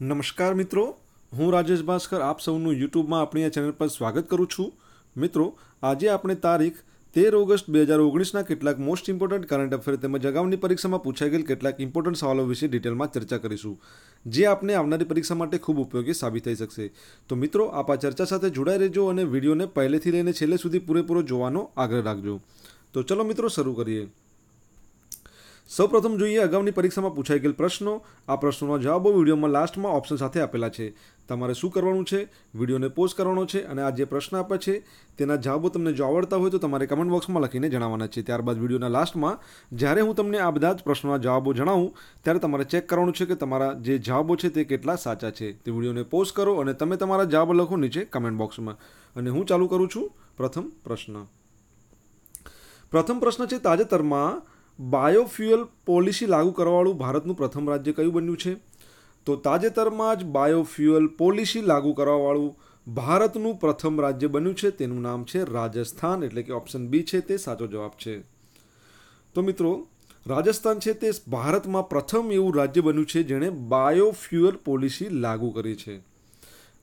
નમસ્કાર મિત્રો. હું રાજેશ ભાસ્કર આપ સૌનું યુટ્યુબમાં આપણી આ ચેનલ પર સ્વાગત કરું છું. મિત્રો, આજે આપણે તારીખ તેર ઓગસ્ટ બે હજાર ઓગણીસના કેટલાક મોસ્ટ ઇમ્પોર્ટન્ટ કરંટ અફેર તેમજ અગાઉની પરીક્ષામાં પૂછાઈ ગયેલ કેટલાક ઇમ્પોર્ટન્ટ સવાલો વિશે ડિટેલમાં ચર્ચા કરીશું, જે આપને આવનારી પરીક્ષા માટે ખૂબ ઉપયોગી સાબિત થઈ શકશે. તો મિત્રો, આપ આ ચર્ચા સાથે જોડાઈ રહેજો અને વિડીયોને પહેલેથી લઈને છેલ્લે સુધી પૂરેપૂરો જોવાનો આગ્રહ રાખજો. તો ચલો મિત્રો, શરૂ કરીએ. સૌપ્રથમ જોઈએ અગાઉની પરીક્ષામાં પૂછાઈ ગયેલ પ્રશ્નો. આ પ્રશ્નોના જવાબો વિડીયોમાં લાસ્ટમાં ઓપ્શન સાથે આપેલા છે. તમારે શું કરવાનું છે? વિડીયોને પોઝ કરવાનો છે અને આ જે પ્રશ્ન આપે છે, તેના જવાબો તમને જો આવડતા હોય તો તમારે કમેન્ટ બોક્સમાં લખીને જણાવવાના છે. ત્યારબાદ વિડીયોના લાસ્ટમાં, જ્યારે હું તમને આ બધા જ પ્રશ્નોના જવાબો જણાવું, ત્યારે તમારે ચેક કરવાનું છે કે તમારા જે જવાબો છે તે કેટલા સાચા છે. તે વિડીયોને પોઝ કરો અને તમે તમારા જવાબ લખો નીચે કમેન્ટ બોક્સમાં અને હું ચાલુ કરું છું પ્રથમ પ્રશ્ન. પ્રથમ પ્રશ્ન છે તાજેતરમાં બાયોફ્યુઅલ પોલિસી લાગુ કરવાવાળું ભારતનું પ્રથમ રાજ્ય કયું બન્યું છે? તો તાજેતરમાં જ બાયોફ્યુઅલ પોલિસી લાગુ કરવાવાળું ભારતનું પ્રથમ રાજ્ય બન્યું છે. તેનું નામ છે રાજસ્થાન. એટલે કે ઓપ્શન બી છે તે સાચો જવાબ છે. તો મિત્રો, રાજસ્થાન છે તે ભારતમાં પ્રથમ એવું રાજ્ય બન્યું છે જેણે બાયોફ્યુઅલ પોલિસી લાગુ કરી છે.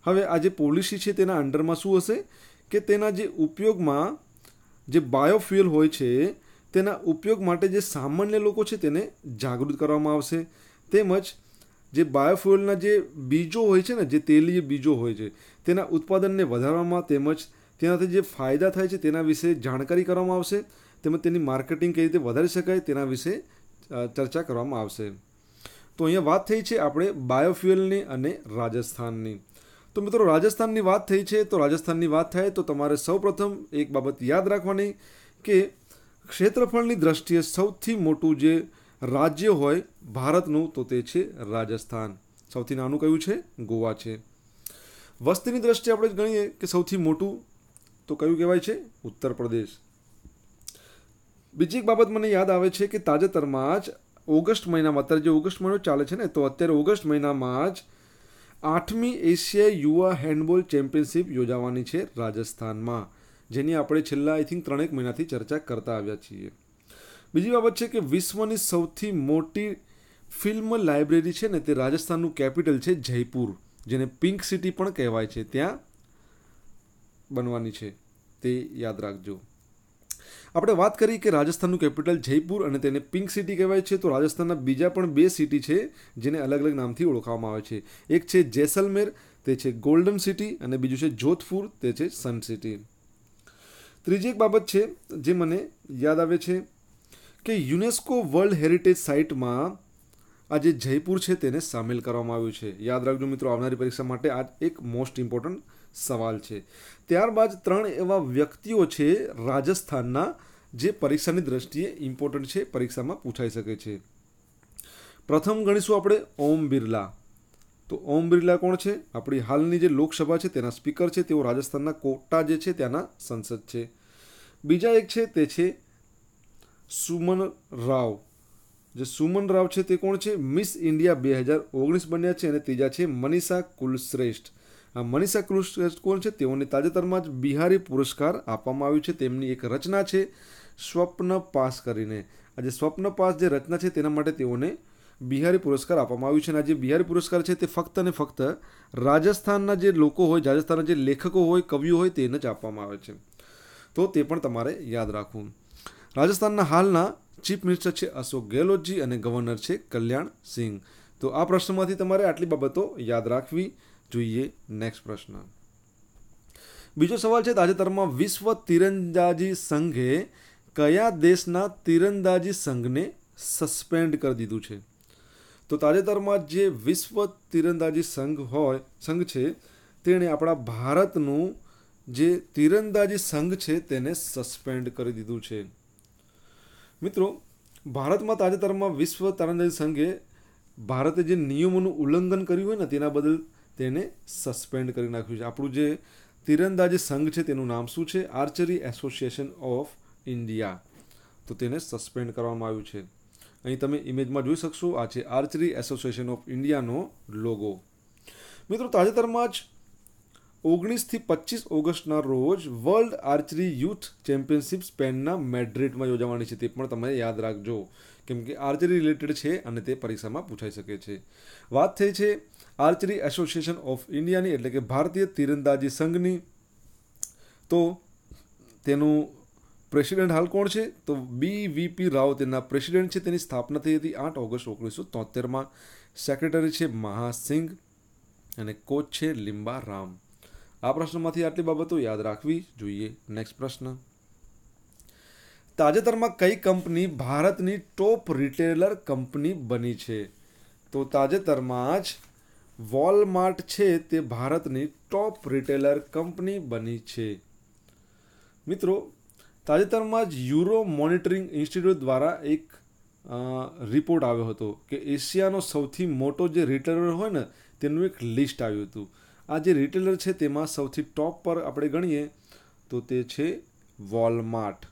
હવે આ જે પોલિસી છે તેના અંડરમાં શું હશે? કે તેના જે ઉપયોગમાં જે બાયોફ્યુઅલ હોય છે તેના ઉપયોગ માટે જે સામાન્ય લોકો છે તેને જાગૃત કરવામાં આવશે. તેમજ જે બાયોફ્યુઅલના જે બીજો હોય છે ને, જે તેલીય બીજો હોય છે, તેના ઉત્પાદનને વધારવામાં તેમજ તેનાથી જે ફાયદા થાય છે તેના વિશે જાણકારી કરવામાં આવશે. તેમજ તેની માર્કેટિંગ કઈ રીતે વધારી શકાય તેના વિશે ચર્ચા કરવામાં આવશે. તો અહીંયા વાત થઈ છે આપણે બાયોફ્યુઅલની અને રાજસ્થાનની. તો મિત્રો, રાજસ્થાનની વાત થઈ છે. તો રાજસ્થાનની વાત થાય તો તમારે સૌપ્રથમ એક બાબત યાદ રાખવાની કે ક્ષેત્રફળની દ્રષ્ટિએ સૌથી મોટું જે રાજ્ય હોય ભારતનું, તો તે છે રાજસ્થાન. સૌથી નાનું કયું છે? ગોવા છે. વસ્તીની દ્રષ્ટિએ આપણે ગણીએ કે સૌથી મોટું, તો કયું કહેવાય છે? ઉત્તર પ્રદેશ. બીજી એક બાબત મને યાદ આવે છે કે તાજેતરમાં જ ઓગસ્ટ મહિનામાં, અત્યારે જે ઓગસ્ટ મહિનો ચાલે છે ને, તો અત્યારે ઓગસ્ટ મહિનામાં જ આઠમી એશિયા યુવા હેન્ડબોલ ચેમ્પિયનશિપ યોજાવાની છે રાજસ્થાનમાં. જેની આપણે છેલ્લા આઈ થિંક ત્રણેક મહિનાથી ચર્ચા કરતા આવ્યા છીએ. બીજી બાબત છે કે વિશ્વની સૌથી મોટી ફિલ્મ લાઇબ્રેરી છે ને તે રાજસ્થાનનું કેપિટલ છે જયપુર, જેને પિંક સિટી પણ કહેવાય છે. ત્યાં બનવાની છે. તે યાદ રાખજો. આપણે વાત કરી કે રાજસ્થાનનું કેપિટલ જયપુર અને તેને પિંક સિટી કહેવાય છે, તો રાજસ્થાનના બીજા પણ બે સિટી છે જેને અલગ અલગ નામથી ઓળખવામાં આવે છે. એક છે જેસલમેર, તે છે ગોલ્ડન સિટી અને બીજું છે જોધપુર, તે છે સન સિટી. ત્રીજી એક બાબત છે જે મને યાદ આવે છે કે યુનેસ્કો વર્લ્ડ હેરિટેજ સાઇટમાં આ જે જયપુર છે તેને સામેલ કરવામાં આવ્યું છે. યાદ રાખજો મિત્રો, આવનારી પરીક્ષા માટે આ એક મોસ્ટ ઇમ્પોર્ટન્ટ સવાલ છે. ત્યારબાદ ત્રણ એવા વ્યક્તિઓ છે રાજસ્થાનના જે પરીક્ષાની દ્રષ્ટિએ ઇમ્પોર્ટન્ટ છે, પરીક્ષામાં પૂછાઈ શકે છે. પ્રથમ ગણીશું આપણે ઓમ બિરલા. તો ઓમ બિરલા કોણ છે? આપણી હાલની જે લોકસભા છે તેના સ્પીકર છે, તેઓ રાજસ્થાનના કોટા જે છે ત્યાંના સંસદ છે. બીજા એક છે તે છે સુમન રાવ. જે સુમન રાવ છે તે કોણ છે? મિસ ઇન્ડિયા બે હજાર ઓગણીસ બન્યા છે અને ત્રીજા છે મનીષા કુલશ્રેષ્ઠ. આ મનીષા કુલશ્રેષ્ઠ કોણ છે? તેઓને તાજેતરમાં જ બિહારી પુરસ્કાર આપવામાં આવ્યું છે. તેમની એક રચના છે સ્વપ્ન પાસ કરીને. આજે સ્વપ્ન પાસ જે રચના છે તેના માટે તેઓને બિહારી પુરસ્કાર આપવામાં આવ્યું છે. અને આ જે બિહારી પુરસ્કાર છે તે ફક્ત અને ફક્ત રાજસ્થાનના જે લોકો હોય, રાજસ્થાનના જે લેખકો હોય, કવિઓ હોય, તેને જ આપવામાં આવે છે. તો તે પણ તમારે યાદ રાખવું. રાજસ્થાનના હાલના ચીફ મિનિસ્ટર છે અશોક ગેહલોતજી અને ગવર્નર છે કલ્યાણ સિંહ તો આ પ્રશ્નમાંથી તમારે આટલી બાબતો યાદ રાખવી જોઈએ. નેક્સ્ટ પ્રશ્ન. બીજો સવાલ છે તાજેતરમાં વિશ્વ તીરંદાજી સંઘે કયા દેશના તીરંદાજી સંઘને સસ્પેન્ડ કરી દીધું છે? તો તાજેતરમાં જે વિશ્વ તીરંદાજી સંઘ હોય, સંઘ છે, તેણે આપણા ભારતનું જે તીરંદાજી સંઘ છે તેને સસ્પેન્ડ કરી દીધું છે. મિત્રો, ભારતમાં તાજેતરમાં વિશ્વ તીરંદાજી સંઘે ભારતે જે નિયમોનું ઉલ્લંઘન કર્યું હોય ને તેના બદલ તેને સસ્પેન્ડ કરી નાખ્યું છે. આપણું જે તીરંદાજી સંઘ છે તેનું નામ શું છે? આર્ચરી એસોસિએશન ઓફ ઇન્ડિયા તો તેને સસ્પેન્ડ કરવામાં આવ્યું છે. અહીં તમે ઇમેજમાં જોઈ શકશો, આ છે આર્ચરી એસોસિએશન ઓફ ઇન્ડિયાનો લોગો મિત્રો, તાજેતરમાં જ ઓગણીસથી પચીસ ઓગસ્ટના રોજ વર્લ્ડ આર્ચરી યુથ ચેમ્પિયનશિપ સ્પેનના મેડ્રિડમાં યોજાવાની છે તે પણ તમે યાદ રાખજો. કેમ કે આર્ચરી રિલેટેડ છે અને તે પરીક્ષામાં પૂછાઈ શકે છે. વાત થઈ છે આર્ચરી એસોસિએશન ઓફ ઇન્ડિયાની એટલે કે ભારતીય તીરંદાજી સંઘની. તો તેનું પ્રેસિડેન્ટ હાલ કોણ છે? તો બી વીપી રાવ તેના પ્રેસિડેન્ટ છે. તેની સ્થાપના થઈ હતી આઠ ઓગસ્ટ ઓગણીસો તોતેરમાં. સેક્રેટરી છે મહાસિંઘ અને કોચ છે લિંબા રામ આ પ્રશ્નમાંથી આટલી બાબતો યાદ રાખવી જોઈએ. નેક્સ્ટ પ્રશ્ન. તાજેતરમાં કઈ કંપની ભારતની ટોપ રિટેલર કંપની બની છે? તો તાજેતરમાં જ વોલમાર્ટ છે તે ભારતની ટોપ રિટેલર કંપની બની છે. મિત્રો, તાજેતરમાં જ યુરો મોનિટરિંગ ઇન્સ્ટિટ્યૂટ દ્વારા એક રિપોર્ટ આવ્યો હતો કે એશિયાનો સૌથી મોટો જે રિટેલર હોય ને, તેનું એક લિસ્ટ આવ્યું હતું. આ જે રિટેલર છે તેમાં સૌથી ટોપ પર આપણે ગણીએ તો તે છે વોલમાર્ટ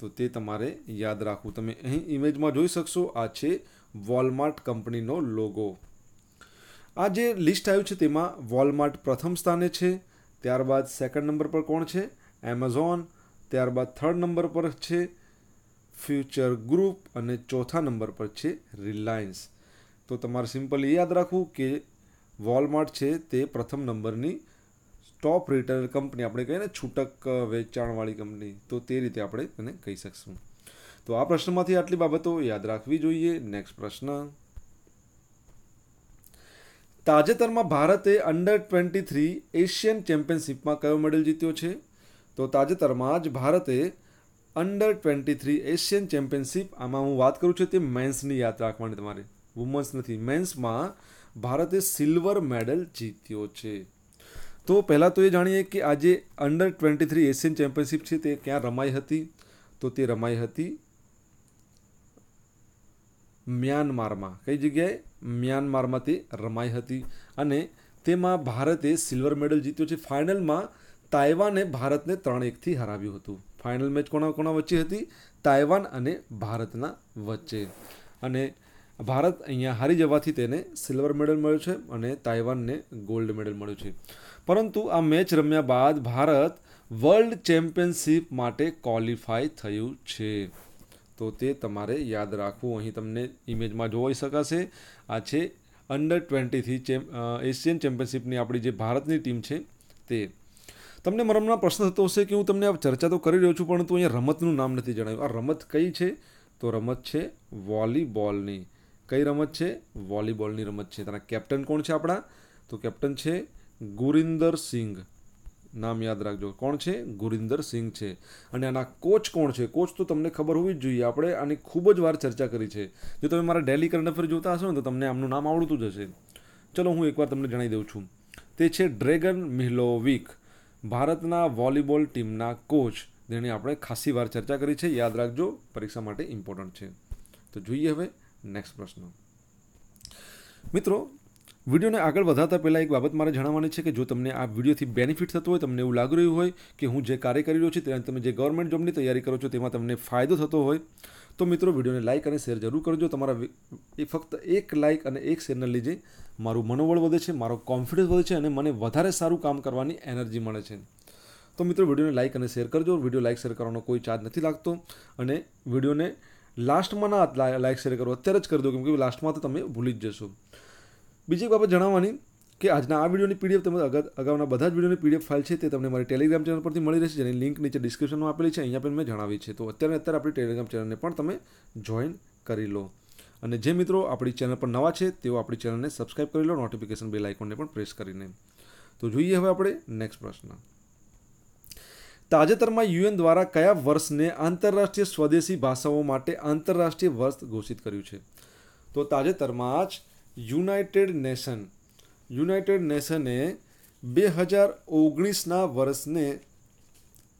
તો તે તમારે યાદ રાખવું. તમે અહીં ઇમેજમાં જોઈ શકશો, આ છે વોલમાર્ટ કંપનીનો લોગો આ જે લિસ્ટ આવ્યું છે તેમાં વોલમાર્ટ પ્રથમ સ્થાને છે, ત્યારબાદ સેકન્ડ નંબર પર કોણ છે? એમેઝોન ત્યારબાદ થર્ડ નંબર પર છે ફ્યુચર ગ્રુપ અને ચોથા નંબર પર છે રિલાયન્સ તો તમારે સિમ્પલી યાદ રાખવું કે વોલમાર્ટ છે તે પ્રથમ નંબરની ટોપ રિટેલ કંપની આપણે કહીએ ને, છૂટક વેચાણવાળી કંપની તો તે રીતે આપણે તેને કહી શકશું. તો આ પ્રશ્નમાંથી આટલી બાબતો યાદ રાખવી જોઈએ. નેક્સ્ટ પ્રશ્ન. તાજેતરમાં ભારતે અંડર ટ્વેન્ટી થ્રી એશિયન ચેમ્પિયનશિપમાં કયો મેડલ જીત્યો છે? તો તાજેતરમાં જ ભારતે under twenty three Asian championship આમાં હું વાત કરું છું તે મેન્સની યાદ રાખવાની તમારે. વુમન્સ નથી. મેન્સમાં ભારતે સિલ્વર મેડલ જીત્યો છે. તો પહેલાં તો એ જાણીએ કે આજે under twenty three Asian championship છે, તે ક્યાં રમાઈ હતી? તો તે રમાઈ હતી મ્યાનમારમાં. કઈ જગ્યાએ? મ્યાનમારમાં તે રમાઈ હતી અને તેમાં ભારતે સિલ્વર મેડલ જીત્યો છે. ફાઇનલમાં તાઇવાને ભારતને ત્રણ એકથી હરાવ્યું હતું. ફાઇનલ મેચ કોના કોના વચ્ચે હતી? તાઇવાન અને ભારતના વચ્ચે. અને ભારત અહીંયા હારી જવાથી તેને સિલ્વર મેડલ મળ્યો છે અને તાઇવાનને ગોલ્ડ મેડલ મળ્યો છે. પરંતુ આ મેચ રમ્યા બાદ ભારત વર્લ્ડ ચેમ્પિયનશિપ માટે ક્વોલિફાય થયું છે. તો તે તમારે યાદ રાખવું. અહીં તમને ઇમેજમાં જોઈ શકાશે. આ છે અંડર ટ્વેન્ટીથી ચેમ એશિયન ચેમ્પિયનશિપની આપણી જે ભારતની ટીમ છે તે. તમને મરમના પ્રશ્ન થતો હશે કે હું તમને આ ચર્ચા તો કરી રહ્યો છું, પરંતુ અહીંયા રમતનું નામ નથી જણાવ્યું. આ રમત કઈ છે? તો રમત છે વોલીબોલની. કઈ રમત છે? વોલીબોલની રમત છે. તેના કેપ્ટન કોણ છે આપણા? તો કેપ્ટન છે ગુરિન્દર સિંઘ. નામ યાદ રાખજો. કોણ છે? ગુરિન્દર સિંઘ છે. અને આના કોચ કોણ છે? કોચ તો તમને ખબર હોવી જ જોઈએ. આપણે આની ખૂબ જ વાર ચર્ચા કરી છે. જો તમે મારા ડેલી કરંટ અફેર જોતા હશો ને, તો તમને આમનું નામ આવડતું જ હશે. ચલો, હું એકવાર તમને જણાવી દઉં છું. તે છે ડ્રેગન મિહલોવિક ભારતના વોલીબોલ ટીમના કોચ જેની આપણે ખાસી વાર ચર્ચા કરી છે. યાદ રાખજો, પરીક્ષા માટે ઇમ્પોર્ટન્ટ છે. તો જોઈએ હવે નેક્સ્ટ પ્રશ્ન. મિત્રો, વિડીયોને આગળ વધારતા પહેલાં એક બાબત મારે જણાવવાની છે કે જો તમને આ વિડીયોથી બેનિફિટ થતો હોય, તમને એવું લાગી રહ્યું હોય કે હું જે કાર્ય કરી રહ્યો છું ત્યાં તમે જે ગવર્મેન્ટ જોબની તૈયારી કરો છો તેમાં તમને ફાયદો થતો હોય, તો મિત્રો વિડીયોને લાઇક અને શેર જરૂર કરજો. તમારા એ ફક્ત એક લાઇક અને એક શેરના લીધે મારું મનોબળ વધે છે, મારો કોન્ફિડન્સ વધે છે અને મને વધારે સારું કામ કરવાની એનર્જી મળે છે. તો મિત્રો વિડીયોને લાઇક અને શેર કરજો. વીડિયો લાઇક શેર કરવાનો કોઈ ચાર્જ નથી લાગતો અને વિડીયોને લાસ્ટમાં ના લાઇક શેર કરો. અત્યારે જ કરી દો, કેમ કે લાસ્ટમાં તો તમે ભૂલી જ જશો. બીજી એક બાબત જણાવવાની કે આજના આ વિડીયોની પીડીએફ તમે અગાઉના બધા જ વિડીયોની પીડીએફ ફાઇલ છે તે તમને મારી ટેલિગ્રામ ચેનલ પરથી મળી રહેશે, જેની લિંક નીચે ડિસ્ક્રિપ્શનમાં આપેલી છે. અહીંયા પણ મેં જણાવી છે. તો અત્યારે અત્યારે આપણી ટેલિગ્રામ ચેનલને પણ તમે જોઈન કરી લો. અને જે મિત્રો આપણી ચેનલ પર નવા છે, તેઓ આપણી ચેનલને સબસ્ક્રાઇબ કરી લો નોટિફિકેશન બેલ આઇકોનને પણ પ્રેસ કરીને. તો જોઈએ હવે આપણે નેક્સ્ટ પ્રશ્ન. તાજેતરમાં યુએન દ્વારા કયા વર્ષને આંતરરાષ્ટ્રીય સ્વદેશી ભાષાઓ માટે આંતરરાષ્ટ્રીય વર્ષ ઘોષિત કર્યું છે? તો તાજેતરમાં જ યુનાઇટેડ નેશન, યુનાઇટેડ નેશને બે હજાર ઓગણીસના વર્ષને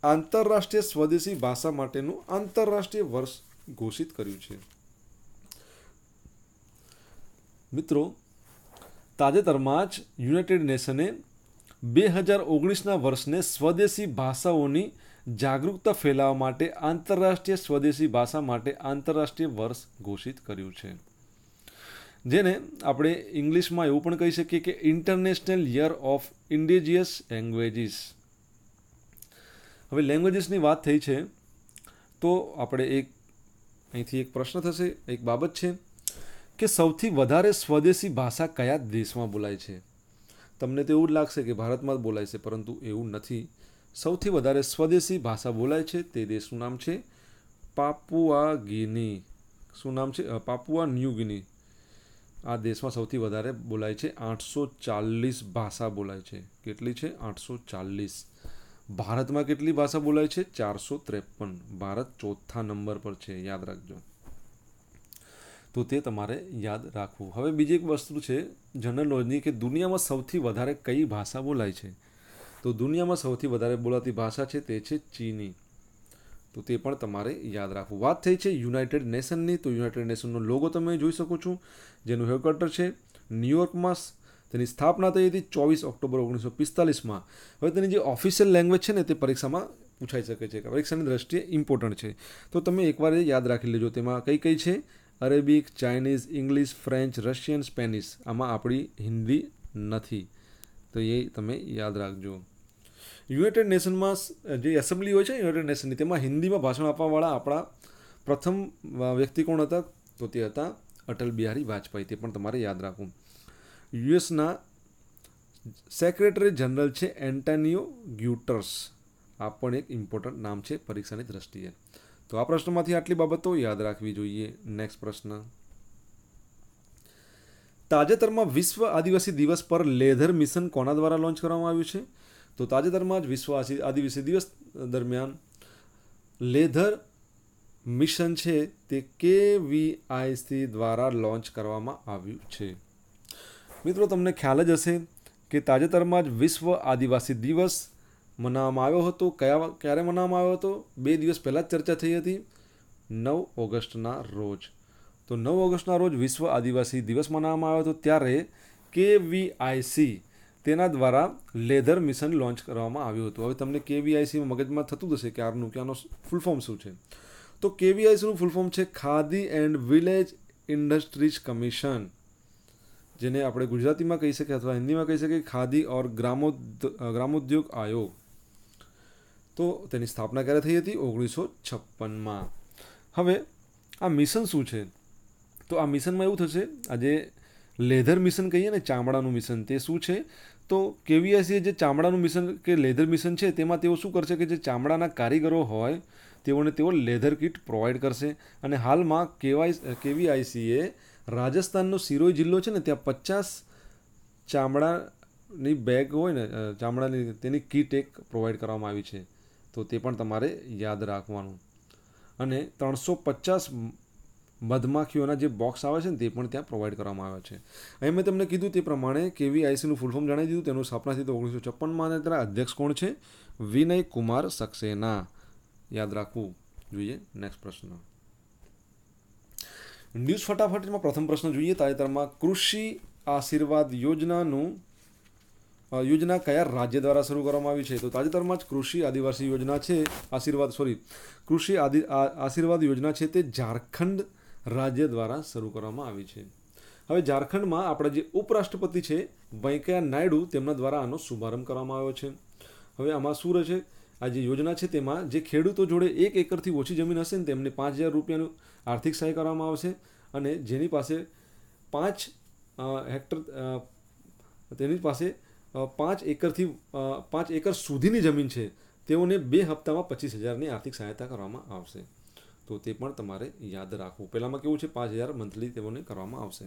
આંતરરાષ્ટ્રીય સ્વદેશી ભાષા માટેનું આંતરરાષ્ટ્રીય વર્ષ ઘોષિત કર્યું છે. મિત્રો, તાજેતરમાં જ યુનાઇટેડ નેશને બે હજાર ઓગણીસના વર્ષને સ્વદેશી ભાષાઓની જાગૃતતા ફેલાવવા માટે આંતરરાષ્ટ્રીય સ્વદેશી ભાષા માટે આંતરરાષ્ટ્રીય વર્ષ ઘોષિત કર્યું છે. જેને આપણે ઇંગ્લિશમાં એવું પણ કહી શકીએ કે international year of indigenous languages. હવે લેંગ્વેજીસની વાત થઈ છે, તો આપણે એક, અહીંથી એક પ્રશ્ન થશે, એક બાબત છે કે સૌથી વધારે સ્વદેશી ભાષા કયા દેશમાં બોલાય છે? તમને તો એવું જ લાગશે કે ભારતમાં જ બોલાય છે, પરંતુ એવું નથી. સૌથી વધારે સ્વદેશી ભાષા બોલાય છે તે દેશનું નામ છે? Papua Guinea. શું નામ છે? Papua New Guinea. આ દેશમાં સૌથી વધારે બોલાય છે, આઠસો ચાલીસ ભાષા બોલાય છે. કેટલી છે? આઠસો ચાલીસ. ભારતમાં કેટલી ભાષા બોલાય છે? ચારસો ત્રેપન. ભારત ચોથા નંબર પર છે, યાદ રાખજો. તો તે તમારે યાદ રાખવું. હવે બીજી એક વસ્તુ છે જનરલ નોલેજની કે દુનિયામાં સૌથી વધારે કઈ ભાષા બોલાય છે? તો દુનિયામાં સૌથી વધારે બોલાતી ભાષા છે તે છે ચીની. તો તે પણ તમારે યાદ રાખવું. વાત થઈ છે યુનાઇટેડ નેશનની તો યુનાઇટેડ નેશનનો લોગો તમે જોઈ શકો છો. જેનું હેડક્વાર્ટર છે ન્યુયોર્કમાં તેની સ્થાપના થઈ હતી ચોવીસ ઓક્ટોબર ઓગણીસો પિસ્તાલીસમાં હવે તેની જે ઓફિશિયલ લેંગ્વેજ છે ને તે પરીક્ષામાં પૂછાઈ શકે છે પરીક્ષાની દ્રષ્ટિએ ઇમ્પોર્ટન્ટ છે. તો તમે એકવાર એ યાદ રાખી લેજો. તેમાં કઈ કઈ છે? Arabic, Chinese, English, French, Russian, Spanish આમાં આપણી હિન્દી નથી. તો એ તમે યાદ રાખજો. યુનાઇટેડ નેશનમાં જે એસેમ્બલી હોય છે યુનાઇટેડ નેશનની, તેમાં હિન્દીમાં ભાષણ આપવાવાળા આપણા પ્રથમ વ્યક્તિ કોણ હતા? તો તે હતા અટલ બિહારી વાજપેયી. તે પણ તમારે યાદ રાખવું. યુએસના સેક્રેટરી જનરલ છે એન્ટાનિયો ગ્યુટર્સ. આ પણ એક ઇમ્પોર્ટન્ટ નામ છે પરીક્ષાની દ્રષ્ટિએ. તો આ પ્રશ્નમાંથી આટલી બાબતો યાદ રાખવી જોઈએ. નેક્સ્ટ પ્રશ્ન. તાજેતરમાં વિશ્વ આદિવાસી દિવસ પર લેધર મિશન કોના દ્વારા લોન્ચ કરવામાં આવ્યું છે? તો તાજેતરમાં જ વિશ્વ આદિવાસી દિવસ દરમિયાન લેધર મિશન છે તે કેવીઆઈસી દ્વારા લોન્ચ કરવામાં આવ્યું છે. મિત્રો, તમને ખ્યાલ જ હશે કે તાજેતરમાં જ વિશ્વ આદિવાસી દિવસ મનાવવામાં આવ્યો હતો, કયા ક્યારે મનાવવામાં આવ્યો હતો? બે દિવસ પહેલાં જ ચર્ચા થઈ હતી. નવ ઓગસ્ટના રોજ. તો નવ ઓગસ્ટના રોજ વિશ્વ આદિવાસી દિવસ મનાવવામાં આવ્યો હતો ત્યારે કેવીઆઈસી તેના દ્વારા લેધર મિશન લોન્ચ કરવામાં આવ્યું હતું. હવે તમને કેવીઆઈસીમાં મગજમાં થતું હશે કે આનું કે આનો ફૂલ ફોર્મ શું છે. તો કેવીઆઈસીનું ફૂલ ફોર્મ છે khadi and village industries commission. જેને આપણે ગુજરાતીમાં કહી શકીએ અથવા હિન્દીમાં કહી શકીએ ખાદી ઓર ગ્રામો ગ્રામોદ્યોગ આયોગ. તો તેની સ્થાપના ક્યારે થઈ હતી? ઓગણીસો છપ્પનમાં હવે આ મિશન શું છે? તો આ મિશનમાં એવું થશે આ જે લેધર મિશન કહીએ ને, ચામડાનું મિશન, તે શું છે? તો કેવીએસી જે ચામડાનું મિશન કે લેધર મિશન છે, તેમાં તેઓ શું કરશે કે જે ચામડાના કારીગરો હોય, તેઓને તેઓ લેધર કિટ પ્રોવાઈડ કરશે. અને હાલમાં કેવાય, કેવીઆઈસીએ રાજસ્થાનનો સિરોઈ જિલ્લો છે ને, ત્યાં પચાસ ચામડાની બેગ હોય ને ચામડાની તેની કિટ એક પ્રોવાઈડ કરવામાં આવી છે. તો તે પણ તમારે યાદ રાખવાનું. અને ત્રણસો પચાસ મધમાખીઓના જે બોક્સ આવે છે ને તે પણ ત્યાં પ્રોવાઈડ કરવામાં આવ્યા છે. અહીં મેં તમને કીધું તે પ્રમાણે કેવીઆઈસીનું ફૂલ ફોર્મ જણાવી દીધું. તેનું સ્થાપના થઈ તો ઓગણીસો છપ્પનમાં અને તેના અધ્યક્ષ કોણ છે? વિનય કુમાર સક્સેના. યાદ રાખવું જોઈએ. નેક્સ્ટ પ્રશ્ન. ન્યૂઝ ફટાફટમાં પ્રથમ પ્રશ્ન જોઈએ તાજેતરમાં કૃષિ આશીર્વાદ યોજનાનું યોજના કયા રાજ્ય દ્વારા શરૂ કરવામાં આવી છે? તો તાજેતરમાં જ કૃષિ આદિવાસી યોજના છે, આશીર્વાદ સોરી કૃષિ આદિ આશીર્વાદ યોજના છે તે ઝારખંડ રાજ્ય દ્વારા શરૂ કરવામાં આવી છે. હવે ઝારખંડમાં આપણા જે ઉપરાષ્ટ્રપતિ છે, વેંકૈયા નાયડુ, તેમના દ્વારા આનો શુભારંભ કરવામાં આવ્યો છે. હવે આમાં શું રહે છે? આ જે યોજના છે તેમાં જે ખેડૂતો જોડે એક એકરથી ઓછી જમીન હશે ને તેમને પાંચ હજાર રૂપિયાનું આર્થિક સહાય કરવામાં આવશે અને જેની પાસે પાંચ હેક્ટર તેની પાસે પાંચ એકરથી પાંચ એકર સુધીની જમીન છે, તેઓને બે હપ્તામાં પચીસ હજારની આર્થિક સહાયતા કરવામાં આવશે. તો તે પણ તમારે યાદ રાખવું. પહેલામાં કેવું છે? પાંચ હજાર મંથલી તેઓને કરવામાં આવશે.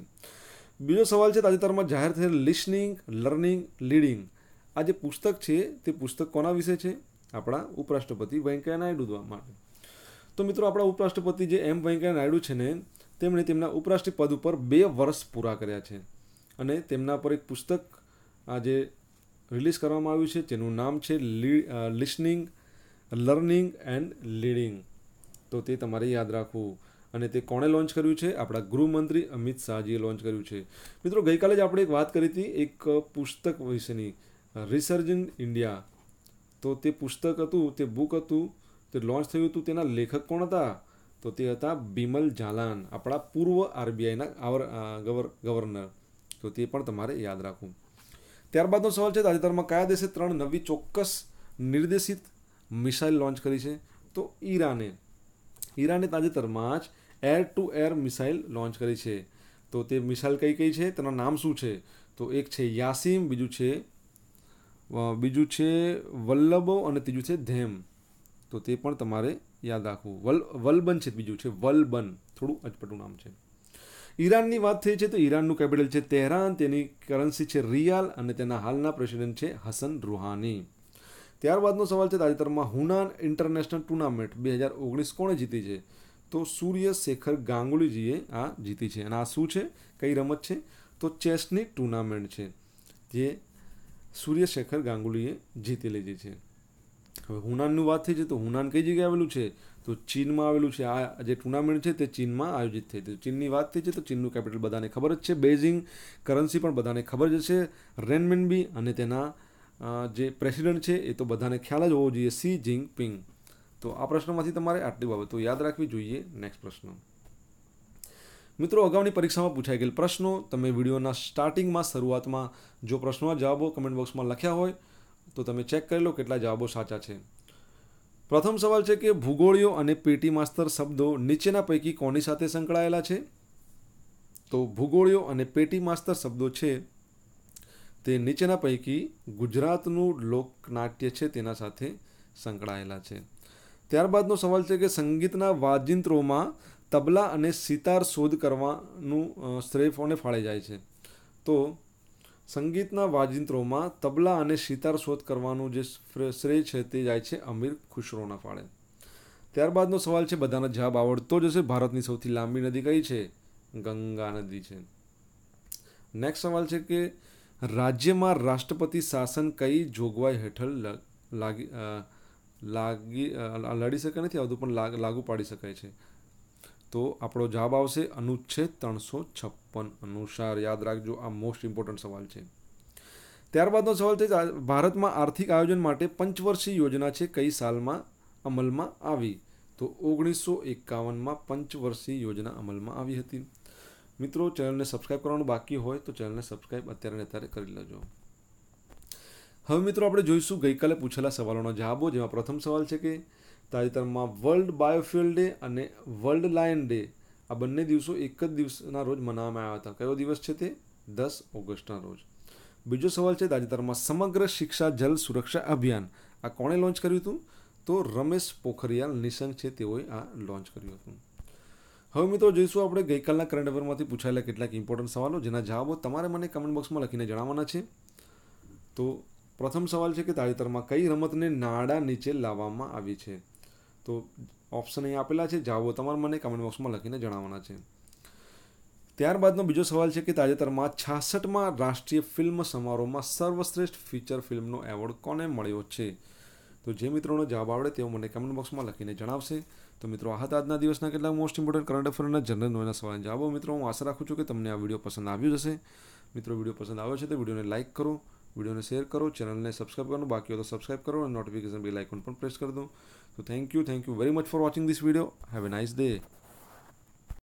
બીજો સવાલ છે, તાજેતરમાં જાહેર થયેલ લિસનિંગ, લર્નિંગ, લીડિંગ. આ જે પુસ્તક છે, તે પુસ્તક કોના વિશે છે? આપણા ઉપરાષ્ટ્રપતિ વેંકૈયા નાયડુ માટે. તો મિત્રો, આપણા ઉપરાષ્ટ્રપતિ જે એમ વેંકૈયા નાયડુ છે ને, તેમણે તેમના ઉપરાષ્ટ્રપતિ પદ ઉપર બે વર્ષ પૂરા કર્યા છે. અને તેમના પર એક પુસ્તક આજે રિલીઝ કરવામાં આવ્યું છે તેનું નામ છે લિસનિંગ લર્નિંગ એન્ડ લીડિંગ તો તે તમારે યાદ રાખવું. અને તે કોણે લોન્ચ કર્યું છે? આપણા ગૃહમંત્રી અમિત શાહજીએ લોન્ચ કર્યું છે. મિત્રો, ગઈકાલે જ આપણે એક વાત કરી હતી, એક પુસ્તક વિશેની. રિસર્જન ઇન્ડિયા તો તે પુસ્તક હતું, તે બુક હતું, તે લોન્ચ થયું હતું તેના લેખક કોણ હતા? તો તે હતા બિમલ જાલાન આપણા પૂર્વ આરબીઆઈના આવર ગવર્નર. તો તે પણ તમારે યાદ રાખવું. ત્યારબાદનો સવાલ છે, તાજેતરમાં કયા દેશે ત્રણ નવી ચોક્કસ નિર્દેશિત મિસાઇલ લોન્ચ કરી છે? તો ઈરાને. ઈરાને તાજેતરમાં જ air to air missile launch કરી છે. તો તે મિસાઇલ કઈ કઈ છે? તેના નામ શું છે? તો એક છે યાસીમ, બીજું છે બીજું છે વલ્લભો અને ત્રીજું છે ધેમ. તો તે પણ તમારે યાદ રાખવું. વલ, વલબન છે, બીજું છે વલબન. થોડું અચપટું નામ છે. ઈરાનની વાત થઈ છે તો ઈરાનનું કેપિટલ છે તેહરાન, તેની કરન્સી છે રિયાલ અને તેના હાલના પ્રેસિડેન્ટ છે હસન રૂહાની. ત્યારબાદનો સવાલ છે તાજેતરમાં હુનાન ઇન્ટરનેશનલ ટુર્નામેન્ટ બે હજાર ઓગણીસ કોણે જીતી છે? તો સૂર્ય શેખર ગાંગુલીજીએ આ જીતી છે. અને આ શું છે? કઈ રમત છે? તો ચેસની ટુર્નામેન્ટ છે જે સૂર્ય શેખર ગાંગુલીએ જીતી લીધી છે. હવે હુનાનની વાત થઈ છે તો હુનાન કઈ જગ્યાએ આવેલું છે? તો ચીનમાં આવેલું છે. આ જે ટુર્નામેન્ટ છે તે ચીનમાં આયોજિત થઈ હતી ચીનની વાત થઈ છે તો ચીનનું કેપિટલ બધાને ખબર જ છે. બેઝિંગ કરન્સી પણ બધાને ખબર જ છે રેનમિનબી અને તેના જે પ્રેસિડેન્ટ છે એ તો બધાને ખ્યાલ જ હોવો જોઈએ. Xi Jinping? તો આ પ્રશ્નમાંથી તમારે આટલી બાબતો યાદ રાખવી જોઈએ. નેક્સ્ટ પ્રશ્ન. મિત્રો, અગાઉની પરીક્ષામાં પૂછાઈ ગયેલ પ્રશ્નો તમે વિડીયોના સ્ટાર્ટિંગમાં શરૂઆતમાં જો પ્રશ્નો જવાબો કમેન્ટ બોક્સમાં લખ્યા હોય તો તમે ચેક કરી લો કેટલા જવાબો સાચા છે. પ્રથમ સવાલ છે કે ભૂગોળીઓ અને પેટી માસ્તર શબ્દો નીચેના પૈકી કોની સાથે સંકળાયેલા છે? તો ભૂગોળીઓ અને પેટી માસ્તર શબ્દો છે તે નીચેના પૈકી ગુજરાતનું લોકનાટ્ય છે તેના સાથે સંકળાયેલા છે. ત્યારબાદનો સવાલ છે કે સંગીતના વાજિંત્રોમાં તબલા અને સિતાર શોધ કરવાનું શ્રેય કોને ફાળે જાય છે. તો સંગીતના વાજિંત્રોમાં તબલા અને સિતાર શોધ કરવાનું જે શ્રેય છે તે જાય છે અમીર ખુશરોના ફાળે. ત્યારબાદનો સવાલ છે, બધાના જવાબ આવડતો જ હશે. ભારતની સૌથી લાંબી નદી કઈ છે? ગંગા નદી છે. નેક્સ્ટ સવાલ છે કે, રાજ્યમાં રાષ્ટ્રપતિ શાસન કઈ જોગવાઈ હેઠળ લાગી લાગી લડી શકે નથી આવતું, પણ લાગુ પાડી શકાય છે. તો આપણો જવાબ આવશે અનુચ્છેદ ત્રણસો છપ્પન. અનુસાર યાદ રાખજો, આ મોસ્ટ ઇમ્પોર્ટન્ટ સવાલ છે. ત્યારબાદનો સવાલ છે ભારતમાં આર્થિક આયોજન માટે પંચવર્ષીય યોજના છે, કઈ સાલમાં અમલમાં આવી? તો ઓગણીસો એકાવનમાં પંચવર્ષીય યોજના અમલમાં આવી હતી. મિત્રો, ચેનલને સબસ્ક્રાઇબ કરવાનું બાકી હોય તો ચેનલને સબસ્ક્રાઇબ અત્યારે અત્યારે કરી લેજો. હવે મિત્રો, આપણે જોઈશું ગઈકાલે પૂછેલા સવાલોના જવાબો, જેમાં પ્રથમ સવાલ છે કે તાજેતરમાં વર્લ્ડ બાયોફ્યુઅલ ડે અને વર્લ્ડ લાયન ડે આ બંને દિવસો એક જ દિવસના રોજ મનાવવામાં આવ્યા હતા. કયો દિવસ છે તે? દસ ઓગસ્ટના રોજ. બીજો સવાલ છે તાજેતરમાં સમગ્ર શિક્ષા જલ સુરક્ષા અભિયાન આ કોણે લોન્ચ કર્યું હતું? તો રમેશ પોખરિયાલ નિશંક છે તેઓએ આ લોન્ચ કર્યું હતું. હવે મિત્રો જોઈશું આપણે ગઈકાલના કરંટ અફેરમાંથી પૂછાયેલા કેટલાક ઇમ્પોર્ટન્ટ સવાલો. જેના જવાબો તમારે મને કમેન્ટ બોક્સમાં લખીને જણાવવાના છે. તો પ્રથમ સવાલ છે કે તાજેતરમાં કઈ રમતને નાડા નીચે લાવવામાં આવી છે? તો ઓપ્શન અહીં આપેલા છે. જાવો તમારે મને કમેન્ટ બોક્સમાં લખીને જણાવવાના છે. ત્યારબાદનો બીજો સવાલ છે કે તાજેતરમાં છાસઠમાં રાષ્ટ્રીય ફિલ્મ સમારોહમાં સર્વશ્રેષ્ઠ ફીચર ફિલ્મનો એવોર્ડ કોને મળ્યો છે? તો જે મિત્રોનો જવાબ આવડે તેઓ મને કમેન્ટ બોક્સમાં લખીને જણાવશે. તો મિત્રો, આ હતા આજના દિવસના કેટલાક મોસ્ટ ઇમ્પોર્ટન્ટ કરંટ અફેરના જનરલ નોના સવાલના જવાબો. મિત્રો, હું આશા રાખું છું કે તમને આ વીડિયો પસંદ આવ્યો હશે. મિત્રો, વીડિયો પસંદ આવ્યો છે તો વિડીયોને લાઇક કરો. વિડીયોને શેર કરો, ચેનલને સબસ્ક્રાઈબ કરવાનું બાકી હોય તો સબસ્ક્રાઈબ કરો અને નોટિફિકેશન બેલ આઇકોન પણ પ્રેસ કરી દો. તો thank you thank you very much for watching this video have a nice day